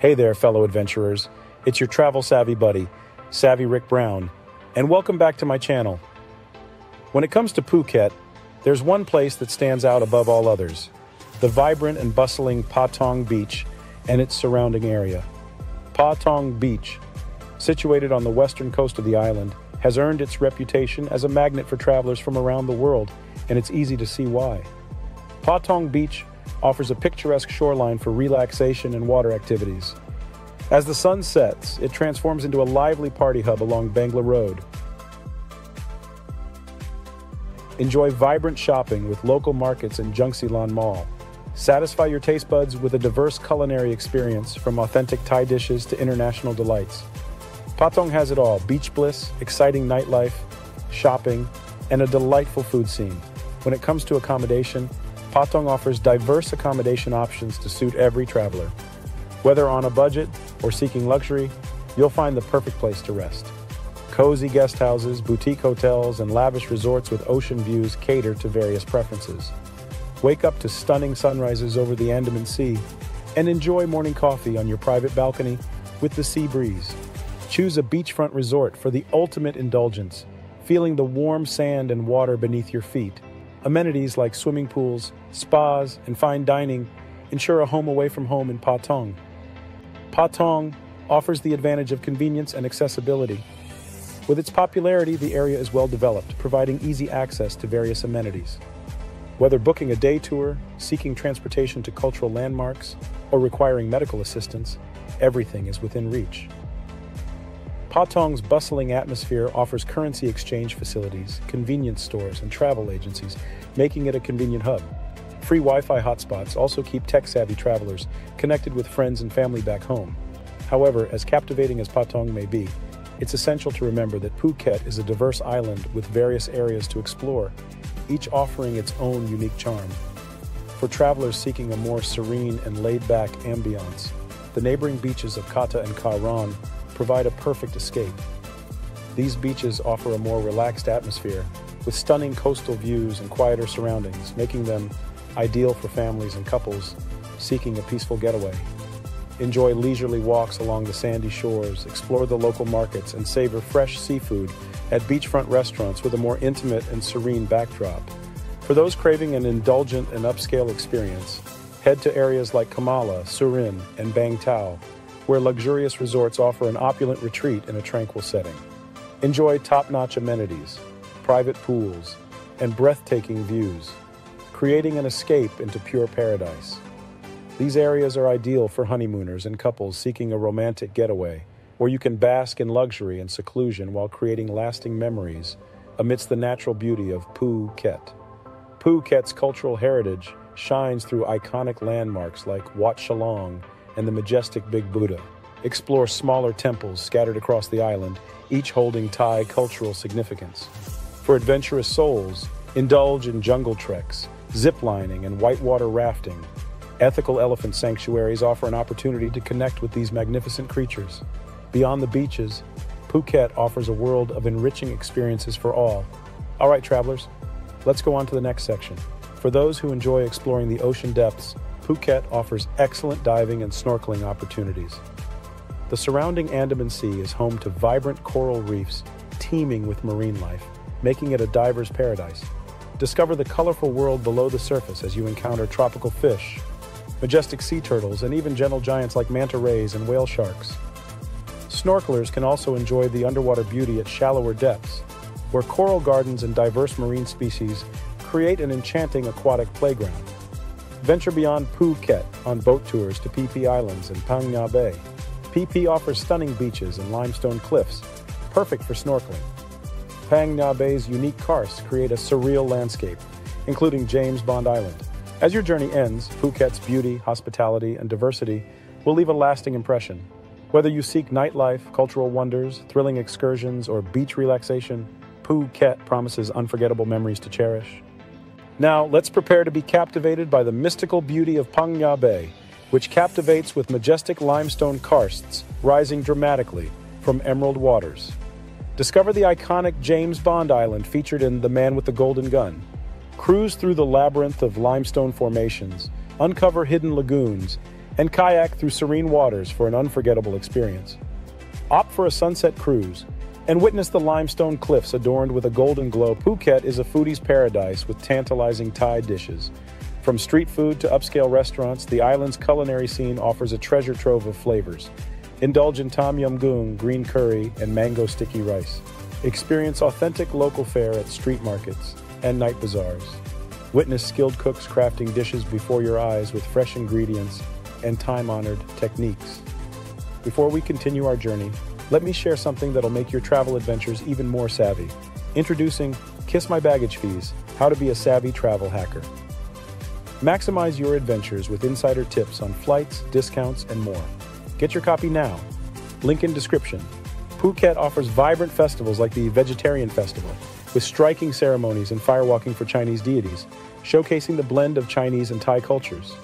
Hey there, fellow adventurers. It's your travel savvy buddy, Savvy Rick Brown, and welcome back to my channel. When it comes to Phuket, there's one place that stands out above all others the vibrant and bustling Patong Beach and its surrounding area. Patong Beach, situated on the western coast of the island, has earned its reputation as a magnet for travelers from around the world, and it's easy to see why. Patong Beach offers a picturesque shoreline for relaxation and water activities. As the sun sets, it transforms into a lively party hub along Bangla Road. Enjoy vibrant shopping with local markets in Jungceylon Mall. Satisfy your taste buds with a diverse culinary experience from authentic Thai dishes to international delights. Patong has it all beach bliss, exciting nightlife, shopping, and a delightful food scene. When it comes to accommodation, Patong offers diverse accommodation options to suit every traveler. Whether on a budget or seeking luxury, you'll find the perfect place to rest. Cozy guest houses, boutique hotels, and lavish resorts with ocean views cater to various preferences. Wake up to stunning sunrises over the Andaman Sea and enjoy morning coffee on your private balcony with the sea breeze. Choose a beachfront resort for the ultimate indulgence, feeling the warm sand and water beneath your feet Amenities like swimming pools, spas, and fine dining ensure a home away from home in Patong. Patong offers the advantage of convenience and accessibility. With its popularity, the area is well developed, providing easy access to various amenities. Whether booking a day tour, seeking transportation to cultural landmarks, or requiring medical assistance, everything is within reach. Patong's bustling atmosphere offers currency exchange facilities, convenience stores, and travel agencies, making it a convenient hub. Free Wi Fi hotspots also keep tech savvy travelers connected with friends and family back home. However, as captivating as Patong may be, it's essential to remember that Phuket is a diverse island with various areas to explore, each offering its own unique charm. For travelers seeking a more serene and laid back ambiance, the neighboring beaches of Kata and Karon provide a perfect escape. These beaches offer a more relaxed atmosphere with stunning coastal views and quieter surroundings, making them ideal for families and couples seeking a peaceful getaway. Enjoy leisurely walks along the sandy shores, explore the local markets, and savor fresh seafood at beachfront restaurants with a more intimate and serene backdrop. For those craving an indulgent and upscale experience, head to areas like Kamala, Surin, and Bang Tao where luxurious resorts offer an opulent retreat in a tranquil setting. Enjoy top notch amenities, private pools, and breathtaking views, creating an escape into pure paradise. These areas are ideal for honeymooners and couples seeking a romantic getaway, where you can bask in luxury and seclusion while creating lasting memories amidst the natural beauty of Phuket. Phuket's cultural heritage shines through iconic landmarks like Wat Chalong and the majestic Big Buddha. Explore smaller temples scattered across the island, each holding Thai cultural significance. For adventurous souls, indulge in jungle treks, ziplining, and whitewater rafting. Ethical elephant sanctuaries offer an opportunity to connect with these magnificent creatures. Beyond the beaches, Phuket offers a world of enriching experiences for all. All right, travelers, let's go on to the next section. For those who enjoy exploring the ocean depths, Phuket offers excellent diving and snorkeling opportunities. The surrounding Andaman Sea is home to vibrant coral reefs teeming with marine life, making it a diver's paradise. Discover the colorful world below the surface as you encounter tropical fish, majestic sea turtles, and even gentle giants like manta rays and whale sharks. Snorkelers can also enjoy the underwater beauty at shallower depths, where coral gardens and diverse marine species create an enchanting aquatic playground. Venture beyond Phuket on boat tours to Phi Islands and Phang Nga Bay. Phi offers stunning beaches and limestone cliffs, perfect for snorkeling. Phang Nga Bay's unique karsts create a surreal landscape, including James Bond Island. As your journey ends, Phuket's beauty, hospitality, and diversity will leave a lasting impression. Whether you seek nightlife, cultural wonders, thrilling excursions, or beach relaxation, Phuket promises unforgettable memories to cherish. Now, let's prepare to be captivated by the mystical beauty of Phang Nga Bay, which captivates with majestic limestone karsts rising dramatically from emerald waters. Discover the iconic James Bond Island featured in The Man with the Golden Gun. Cruise through the labyrinth of limestone formations, uncover hidden lagoons, and kayak through serene waters for an unforgettable experience. Opt for a sunset cruise and witness the limestone cliffs adorned with a golden glow. Phuket is a foodie's paradise with tantalizing Thai dishes. From street food to upscale restaurants, the island's culinary scene offers a treasure trove of flavors. Indulge in tom yum goong, green curry, and mango sticky rice. Experience authentic local fare at street markets and night bazaars. Witness skilled cooks crafting dishes before your eyes with fresh ingredients and time honored techniques. Before we continue our journey, let me share something that'll make your travel adventures even more savvy. Introducing Kiss My Baggage Fees How to Be a Savvy Travel Hacker. Maximize your adventures with insider tips on flights, discounts, and more. Get your copy now. Link in description. Phuket offers vibrant festivals like the Vegetarian Festival, with striking ceremonies and firewalking for Chinese deities, showcasing the blend of Chinese and Thai cultures.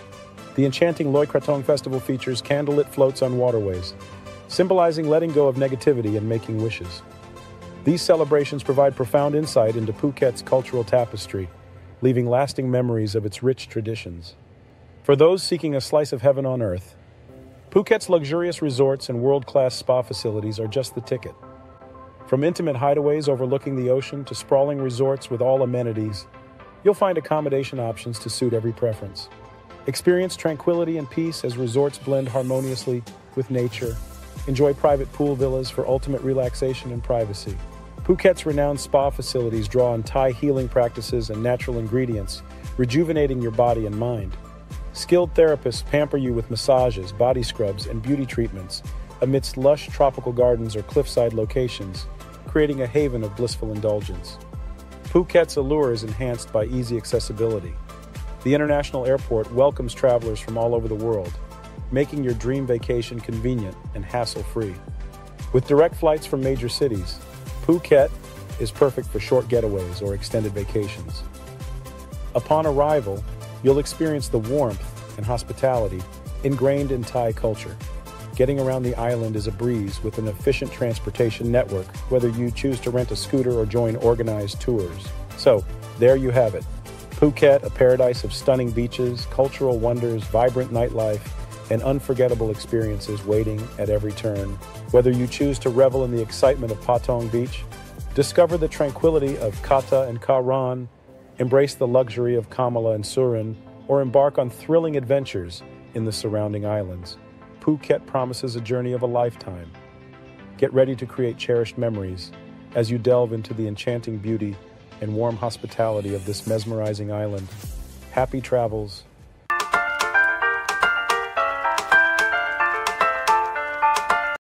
The enchanting Loy Krathong Festival features candlelit floats on waterways, symbolizing letting go of negativity and making wishes. These celebrations provide profound insight into Phuket's cultural tapestry, leaving lasting memories of its rich traditions. For those seeking a slice of heaven on earth, Phuket's luxurious resorts and world class spa facilities are just the ticket. From intimate hideaways overlooking the ocean to sprawling resorts with all amenities, you'll find accommodation options to suit every preference. Experience tranquility and peace as resorts blend harmoniously with nature. Enjoy private pool villas for ultimate relaxation and privacy. Phuket's renowned spa facilities draw on Thai healing practices and natural ingredients, rejuvenating your body and mind. Skilled therapists pamper you with massages, body scrubs, and beauty treatments amidst lush tropical gardens or cliffside locations, creating a haven of blissful indulgence. Phuket's allure is enhanced by easy accessibility. The international airport welcomes travelers from all over the world, making your dream vacation convenient and hassle free. With direct flights from major cities, Phuket is perfect for short getaways or extended vacations. Upon arrival, you'll experience the warmth and hospitality ingrained in Thai culture. Getting around the island is a breeze with an efficient transportation network, whether you choose to rent a scooter or join organized tours. So, there you have it. Phuket, a paradise of stunning beaches, cultural wonders, vibrant nightlife, and unforgettable experiences waiting at every turn. Whether you choose to revel in the excitement of Patong Beach, discover the tranquility of Kata and Karon, embrace the luxury of Kamala and Surin, or embark on thrilling adventures in the surrounding islands, Phuket promises a journey of a lifetime. Get ready to create cherished memories as you delve into the enchanting beauty and warm hospitality of this mesmerizing island. Happy travels